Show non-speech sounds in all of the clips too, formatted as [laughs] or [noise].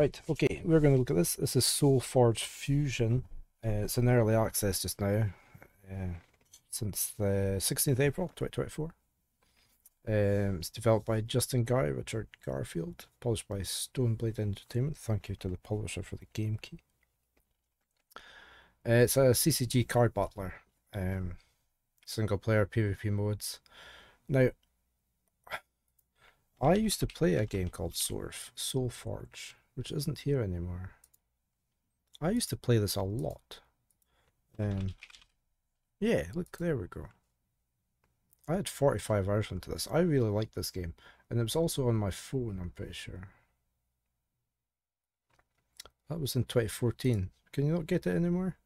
Right, okay, we're going to look at this. This is SolForge Fusion. Uh, it's in early access just now, uh, since the 16th April 2024. Um, it's developed by Justin Gary, Richard Garfield, published by Stoneblade Entertainment. Thank you to the publisher for the game key. Uh, it's a CCG card battler, um, single player PvP modes. Now, I used to play a game called Source, SolForge, which isn't here anymore. I used to play this a lot. Um, yeah, look, there we go. I had 45 hours into this. I really liked this game. And it was also on my phone, I'm pretty sure. That was in 2014. Can you not get it anymore?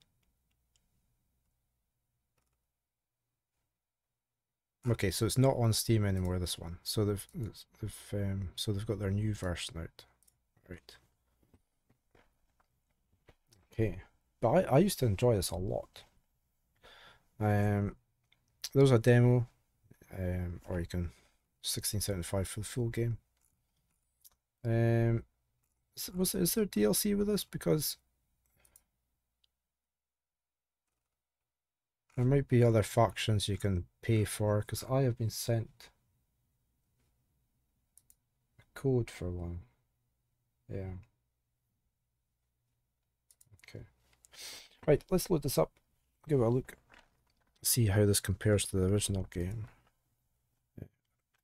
Okay, so it's not on Steam anymore. This one, so they've they've um, so they've got their new version out, right? Okay, but I I used to enjoy this a lot. Um, there's a demo, um, or you can sixteen seventy five for the full game. Um, was is there DLC with this? Because There might be other factions you can pay for, because I have been sent a code for one. Yeah. Okay. Right, let's load this up, give it a look, see how this compares to the original game.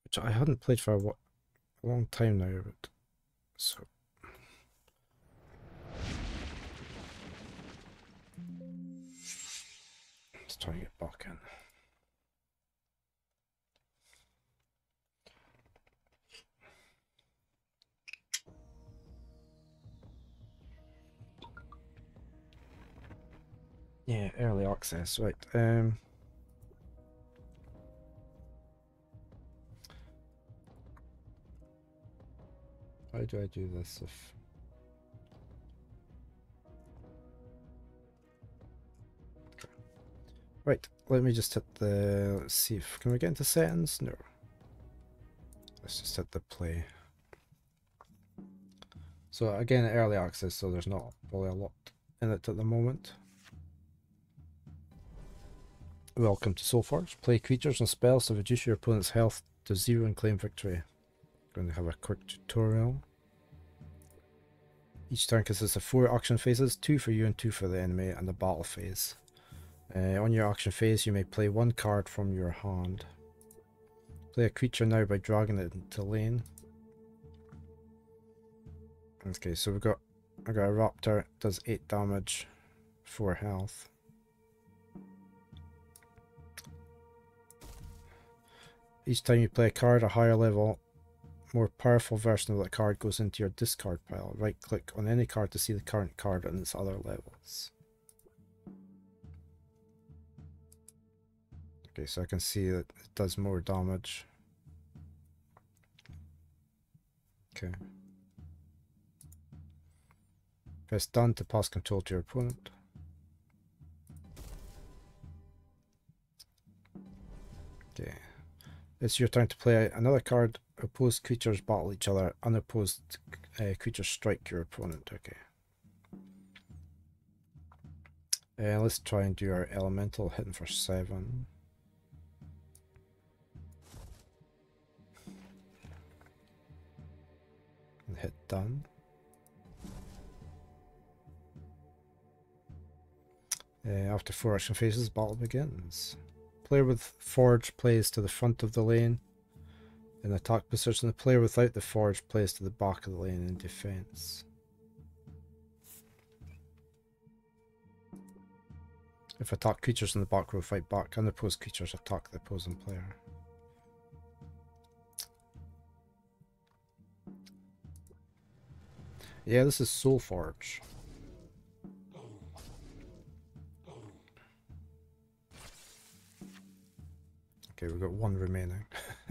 Which I hadn't played for a, long time now, but so Let's try and get back in. Access, right. Um How do I do this if Right, let me just hit the, let's see if, can we get into settings? No. Let's just hit the play. So again, early access, so there's not really a lot in it at the moment. Welcome to SolForge. Play creatures and spells to reduce your opponent's health to zero and claim victory. Going to have a quick tutorial. Each turn consists of four action phases, two for you and two for the enemy, and the battle phase. Uh, on your action phase, you may play one card from your hand. Play a creature now by dragging it into lane. Okay, so we've got I got a raptor, does 8 damage, 4 health. Each time you play a card, a higher level, more powerful version of that card goes into your discard pile. Right click on any card to see the current card and its other levels. Okay, so I can see that it does more damage. Okay. Press done to pass control to your opponent. Okay. It's your turn to play another card. Opposed creatures battle each other. Unopposed uh, creatures strike your opponent. Okay. Uh, let's try and do our elemental hitting for 7. and hit done. Uh, after four action phases, battle begins. Player with Forge plays to the front of the lane in attack position. The player without the Forge plays to the back of the lane in defense. If attack creatures in the back row fight back, unopposed creatures attack the opposing player. Yeah, this is SolForge. Okay, we've got one remaining. [laughs]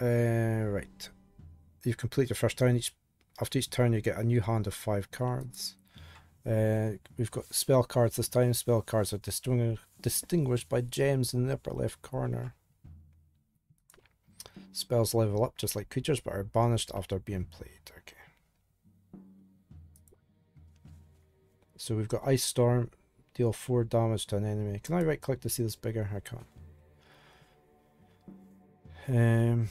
uh, right. You've completed your first turn. Each after each turn, you get a new hand of five cards. Uh, we've got spell cards this time. Spell cards are distinguished distinguished by gems in the upper left corner. Spells level up just like creatures but are banished after being played. Okay. So we've got Ice Storm, deal 4 damage to an enemy. Can I right click to see this bigger? I can't. Um,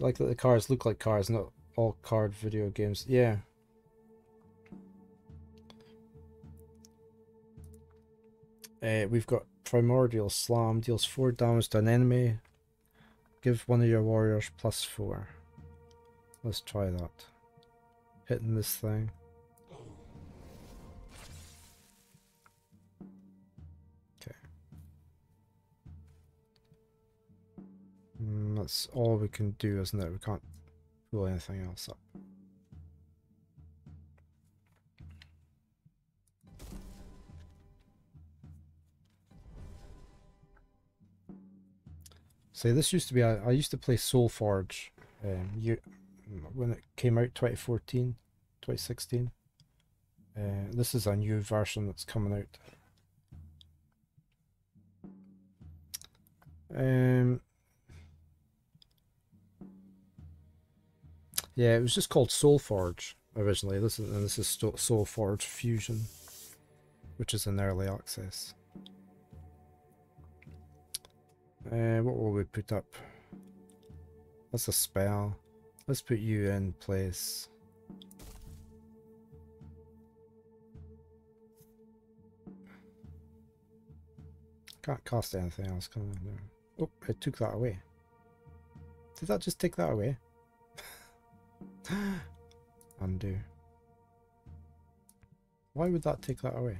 like that the cards look like cards, not all card video games. Yeah. Uh, we've got Primordial Slam, deals 4 damage to an enemy. Give one of your warriors plus 4. Let's try that. Hitting this thing. Mm, that's all we can do, isn't it? We can't pull anything else up. See, this used to be, I, used to play SolForge um, you, when it came out 2014, 2016. Uh, this is a new version that's coming out. Um, yeah, it was just called SolForge originally. This is and this is SolForge Fusion, which is in early access. Uh, what will we put up? That's a spell. Let's put you in place. Can't cast anything else, can I? No. Oh, it took that away. Did that just take that away? [gasps] Undo. Why would that take that away?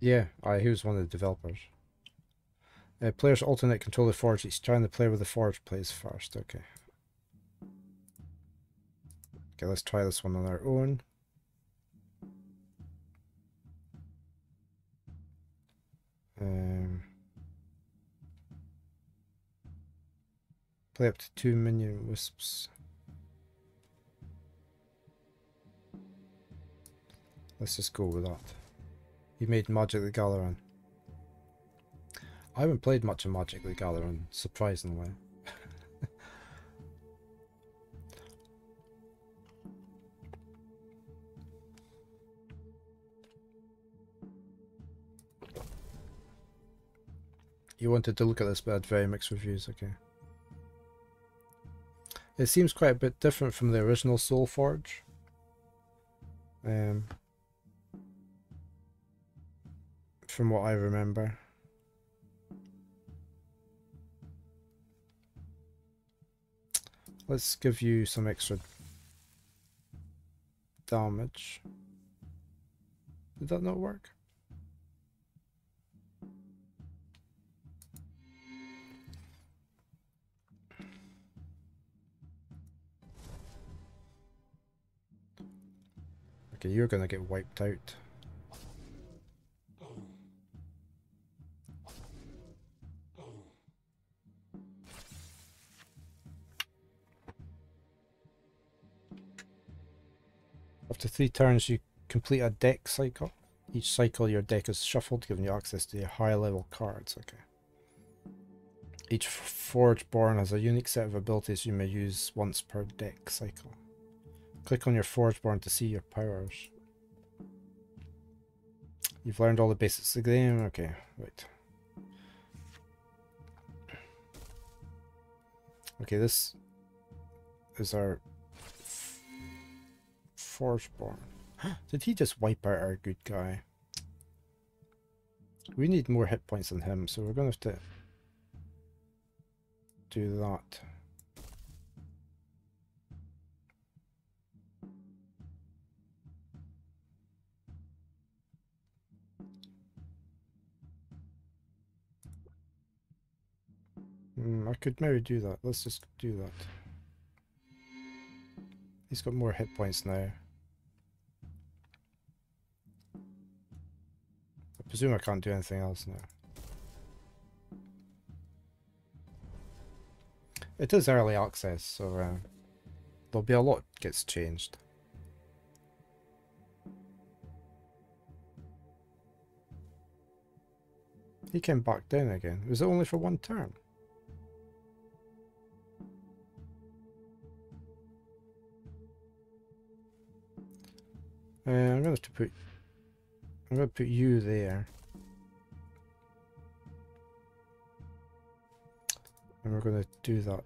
Yeah, I, he was one of the developers. Uh, players alternate control the forge each turn. The player with the forge plays first. Okay. Okay, let's try this one on our own. Um, play up to two minion wisps. Let's just go with that. You made Magic the Gathering. I haven't played much of Magic the Gathering, surprisingly. You wanted to look at this but had very mixed reviews, okay. It seems quite a bit different from the original SolForge. Um, from what I remember. Let's give you some extra damage. Did that not work? Okay, you're gonna get wiped out. After three turns, you complete a deck cycle. Each cycle, your deck is shuffled, giving you access to your high level cards. Okay. Each Forge Born has a unique set of abilities you may use once per deck cycle. Click on your Forgeborn to see your powers. You've learned all the basics of the game? Okay, right. Okay, this is our Forgeborn. [gasps] Did he just wipe out our good guy? We need more hit points than him, so we're going to have to do that. Could maybe do that. Let's just do that. He's got more hit points now. I presume I can't do anything else now. it is early access, so uh, there'll be a lot gets changed. He came back down again. Was it only for one turn? Put I'm gonna put you there. And we're gonna do that.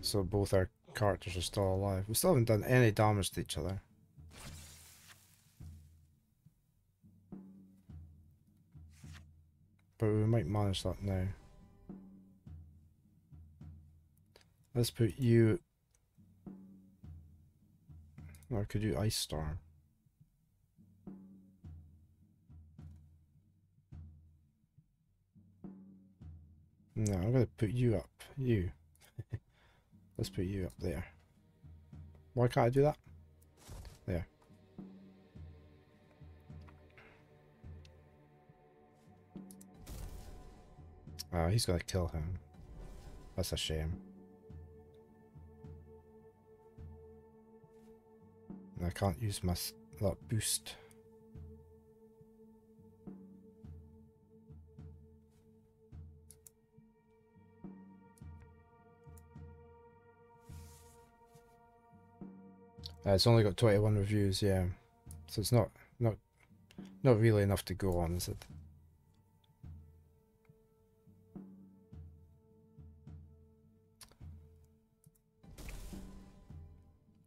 So both our characters are still alive. We still haven't done any damage to each other. But we might manage that now. Let's put you... Or could you Ice Storm? No, I'm going to put you up. You. [laughs] Let's put you up there. Why can't I do that? There. Oh, he's gonna kill him. That's a shame. I can't use my that boost. Uh, it's only got 21 reviews, yeah. So it's not not not really enough to go on, is it?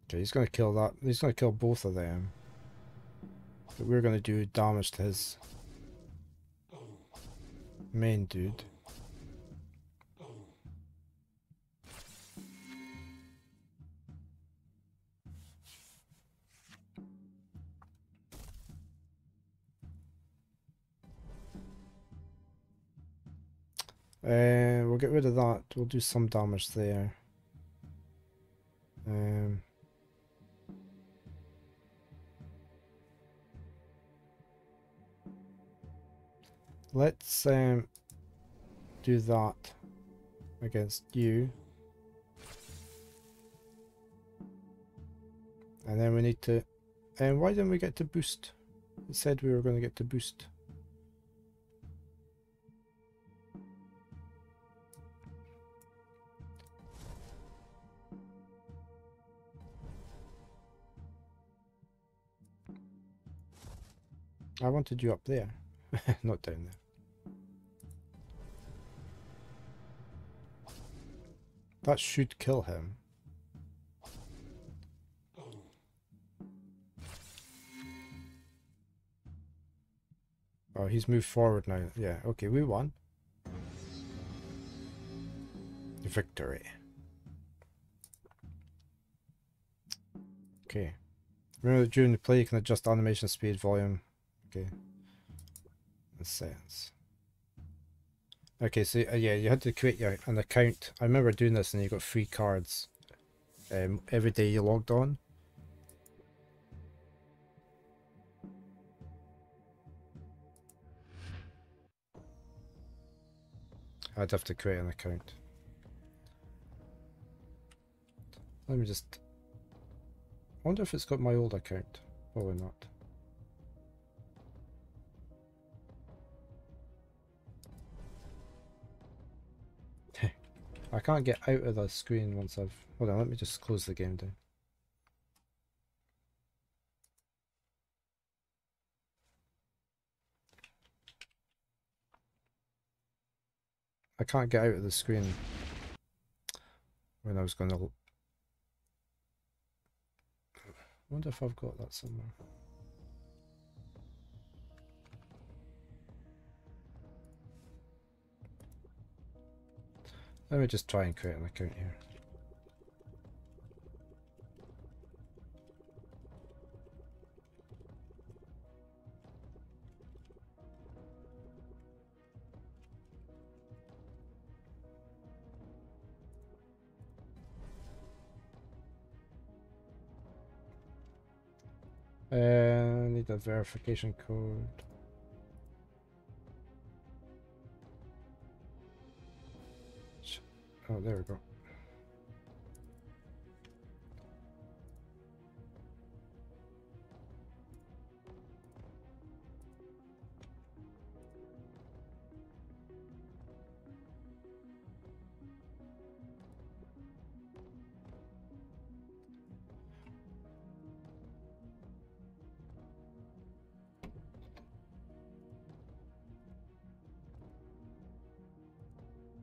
Okay, he's gonna kill that. He's gonna kill both of them. But we're gonna do damage to his main dude. Uh, we'll get rid of that. We'll do some damage there. Um, let's um, do that against you. And then we need to... And why didn't we get to boost? It said we were going to get to boost. I wanted you up there, [laughs] not down there. That should kill him. Oh, he's moved forward now. Yeah, okay, we won. Victory. Okay. Remember during the play you can adjust animation speed, volume, Okay. Sense. Okay, so uh, yeah, you had to create your, an account. I remember doing this and you got free cards um, every day you logged on. I'd have to create an account. Let me just... I wonder if it's got my old account. Probably not. I can't get out of the screen once I've... Hold on, let me just close the game down. I can't get out of the screen when I was going to... I wonder if I've got that somewhere. Let me just try and create an account here. Uh, I need a verification code. Oh, there we go.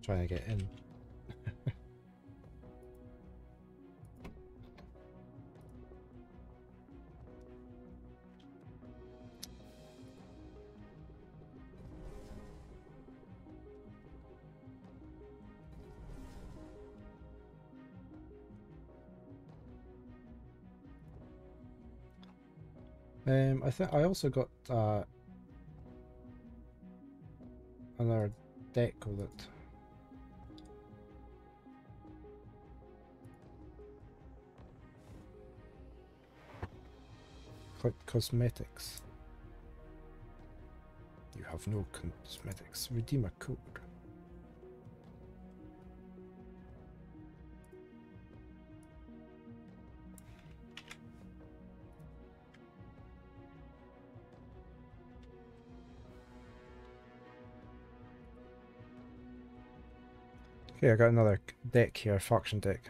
Trying to get in. Um, I think I also got uh, another deck with it. Click cosmetics. You have no cosmetics. Redeem a code. Okay, I got another deck here, faction deck.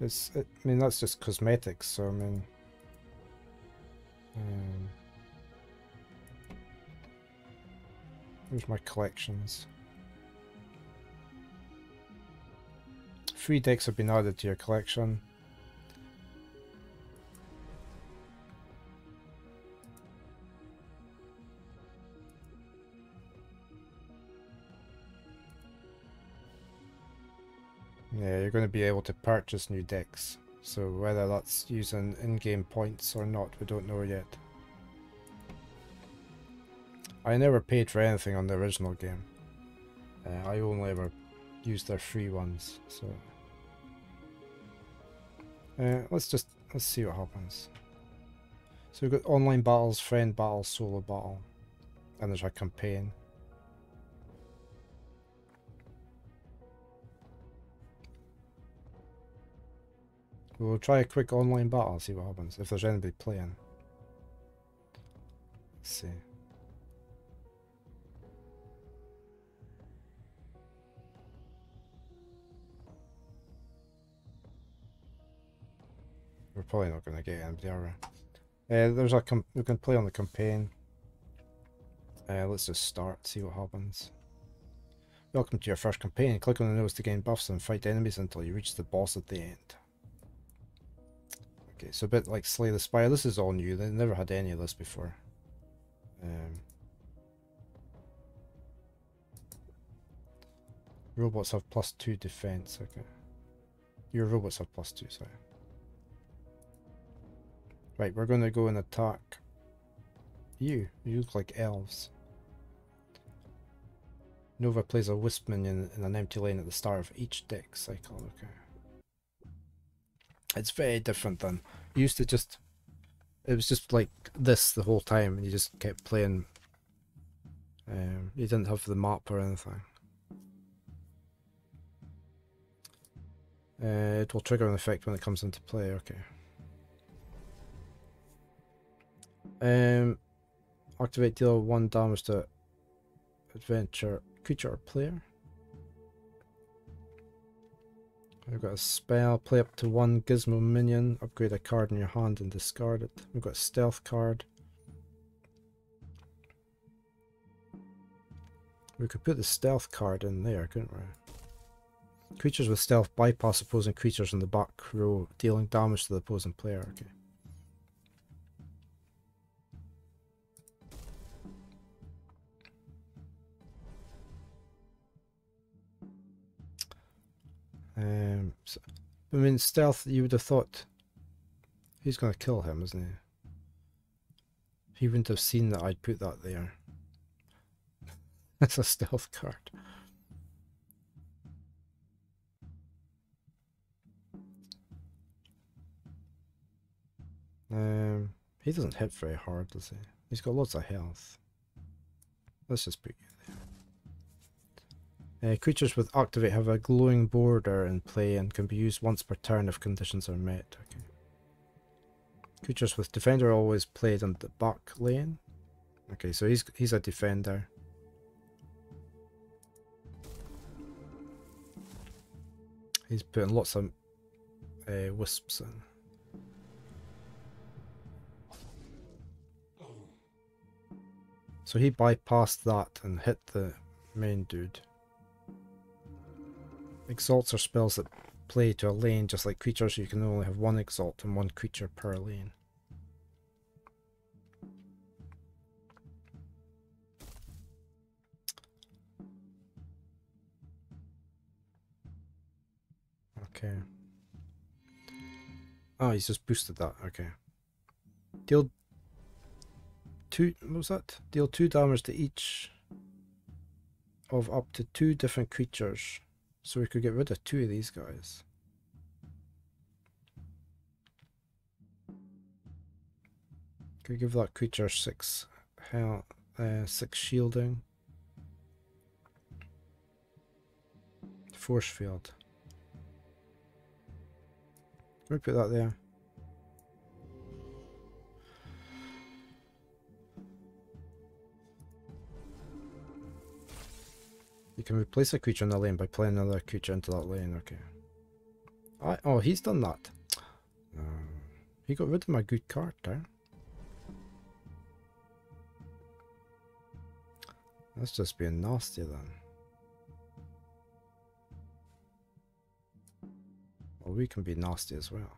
It's, it, I mean, that's just cosmetics, so I mean... Um, here's my collections. Three decks have been added to your collection. Yeah, you're going to be able to purchase new decks. So whether that's using in-game points or not, we don't know yet. I never paid for anything on the original game. Uh, I only ever used their free ones, so... Uh, let's just, let's see what happens. So we've got online battles, friend battles, solo battle, and there's a campaign. We'll try a quick online battle, see what happens, if there's anybody playing. Let's see. We're probably not going to get anybody, are we? Uh, there's a we can play on the campaign. Uh, let's just start, see what happens. Welcome to your first campaign. Click on the nose to gain buffs and fight enemies until you reach the boss at the end. Okay, so a bit like Slay the Spire. This is all new. They never had any of this before. Um, robots have plus two defense. Okay. Your robots have plus two, sorry. Right, we're going to go and attack you. You look like elves. Nova plays a wisp minion in an empty lane at the start of each deck cycle. Okay. It's very different than used to just it was just like this the whole time and you just kept playing um, you didn't have the map or anything. Uh, it will trigger an effect when it comes into play, okay. Um, activate deal one damage to adventure creature or player. We've got a spell, play up to one gizmo minion, upgrade a card in your hand and discard it. We've got a stealth card. We could put the stealth card in there, couldn't we? Creatures with stealth bypass opposing creatures in the back row, dealing damage to the opposing player. Okay. Um, so, I mean, stealth, you would have thought he's going to kill him, isn't he? He wouldn't have seen that I'd put that there. [laughs] That's a stealth card. Um, he doesn't hit very hard, does he? He's got lots of health. Let's just put you there. Uh, creatures with Activate have a glowing border in play and can be used once per turn if conditions are met. Okay. Creatures with Defender always played on the back lane. Okay, so he's he's a defender. He's putting lots of uh, wisps in. So he bypassed that and hit the main dude. Exalts are spells that play to a lane just like creatures, you can only have one exalt and one creature per lane. Okay. Oh, he's just boosted that. Okay. Deal two, what was that? Deal two damage to each of up to two different creatures. So we could get rid of two of these guys. Could give that creature six health, uh, six shielding. Force field. We put that there? You can replace a creature in the lane by playing another creature into that lane, okay. I, oh, he's done that. Uh, he got rid of my good card there. That's just being nasty then. Well, we can be nasty as well.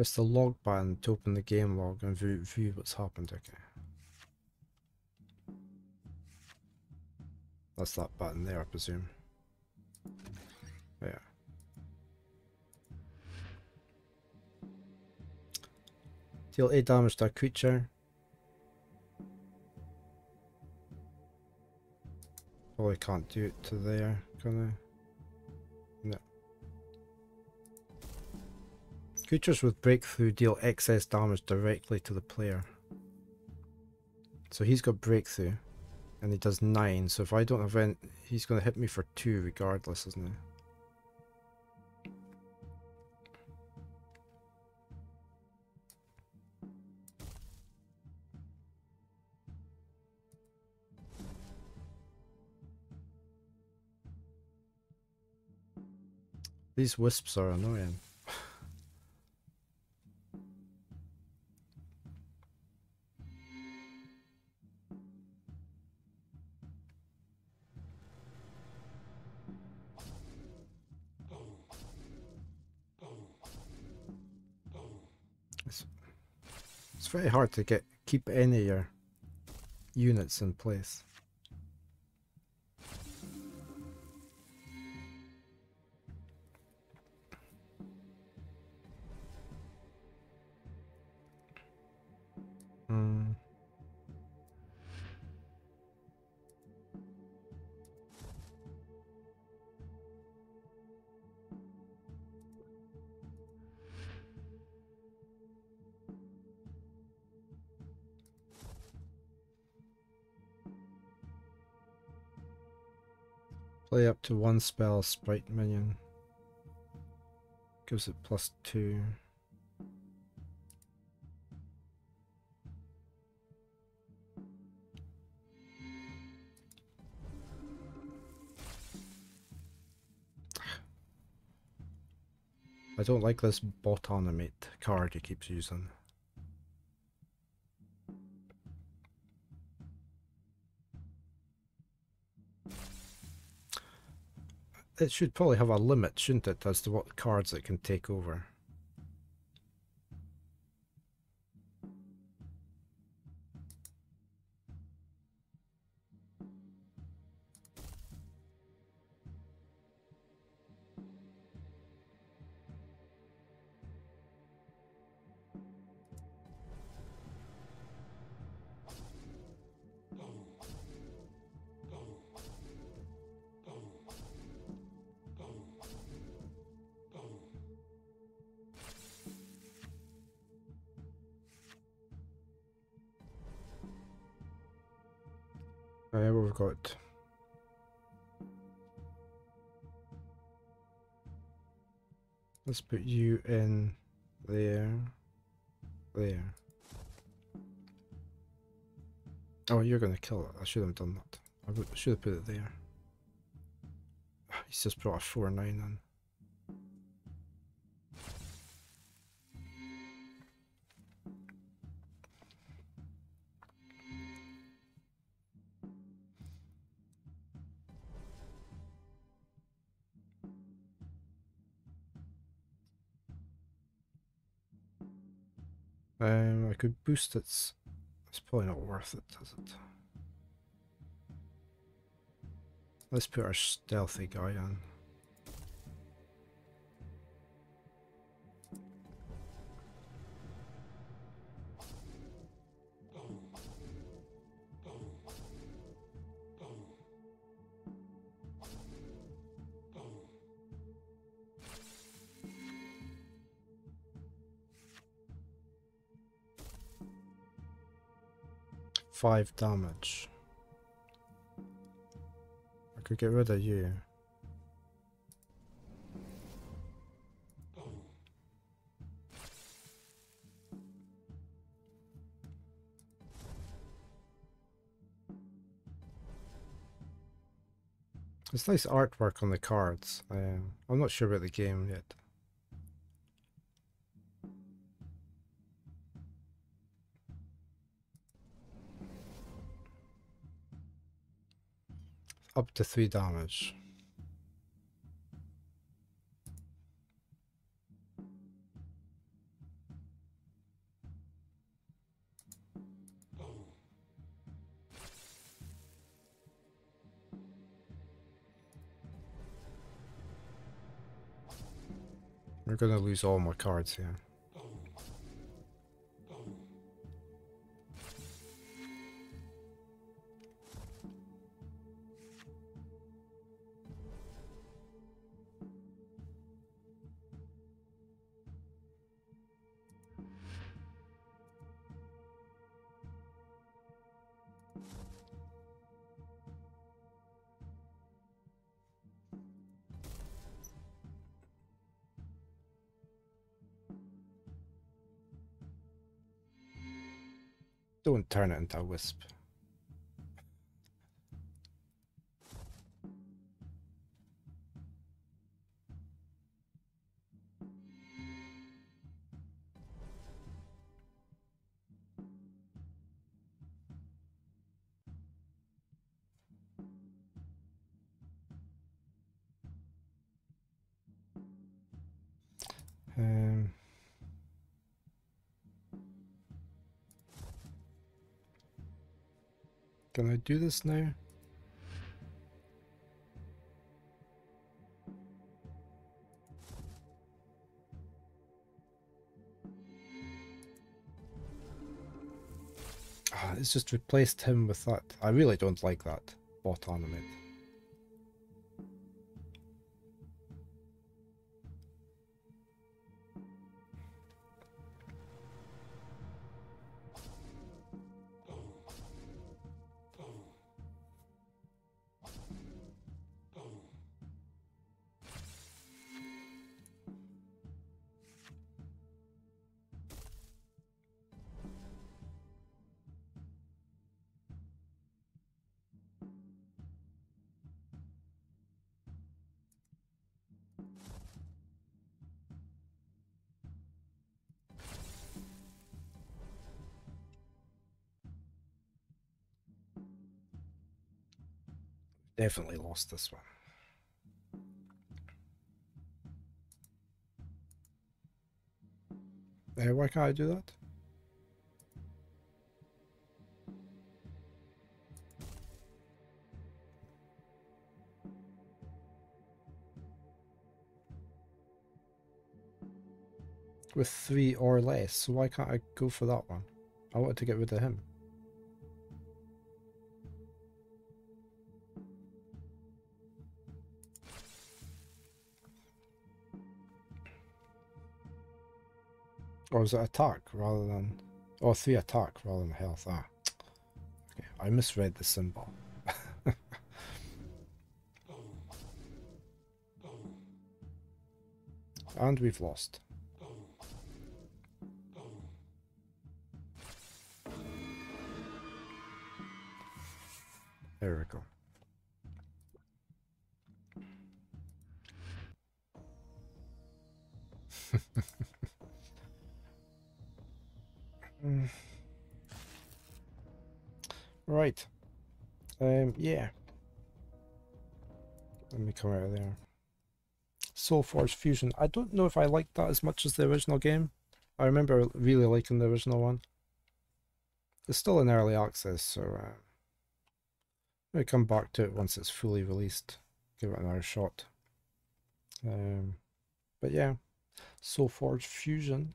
Press the log button to open the game log and view, view what's happened, okay. That's that button there, I presume. Yeah. Deal 8 damage to a creature. Probably can't do it to there, can I? Creatures with breakthrough deal excess damage directly to the player. So he's got breakthrough. And he does 9, so if I don't have any, he's going to hit me for 2 regardless, isn't he? These wisps are annoying. Very hard to get keep any of your units in place. To one spell sprite minion. Gives it plus two. I don't like this bot animate card he keeps using. It should probably have a limit, shouldn't it, as to what cards it can take over. Let's put you in there, there. Oh, you're gonna kill it. I should have done that. I should have put it there. [sighs] He's just brought a 4-9 in. Could boost its... It's probably not worth it, is it? Let's put our stealthy guy on. Five damage. I could get rid of you. It's nice artwork on the cards. Um, I'm not sure about the game yet. Up to 3 damage. We're gonna lose all my cards here. Turn it into a wisp. Um, Can I do this now? Ah, it's just replaced him with that. I really don't like that bot animate. Definitely lost this one. Why can't I do that? With three or less, so why can't I go for that one? I wanted to get rid of him. Or is it attack rather than... Or three attack rather than health? Ah. Okay, I misread the symbol. [laughs] and we've lost. There we go. Right. Um, yeah. Let me come out of there. SolForge Fusion. I don't know if I like that as much as the original game. I remember really liking the original one. It's still in early access, so uh, I'll come back to it once it's fully released. Give it another shot. Um, but yeah, SolForge Fusion